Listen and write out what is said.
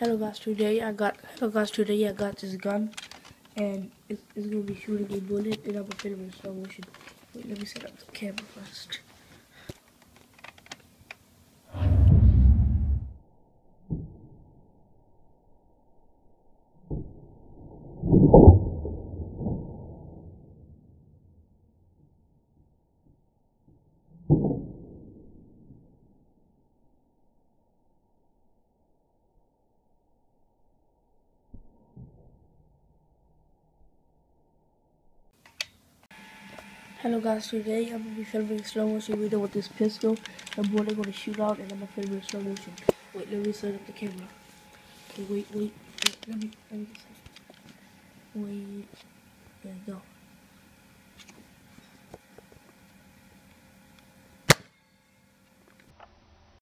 Hello guys, today I got hello guys, today I got this gun and it's, it's gonna be shooting a bullet and I'm gonna film it in slow motion. Wait, let me set up the camera first. Hello guys, today I'm gonna be filming slow motion video with this pistol. The bullet gonna shoot out and I'm gonna film it in slow motion. Wait, let me set up the camera. Okay, wait, wait, wait let me let me. Wait, there you go.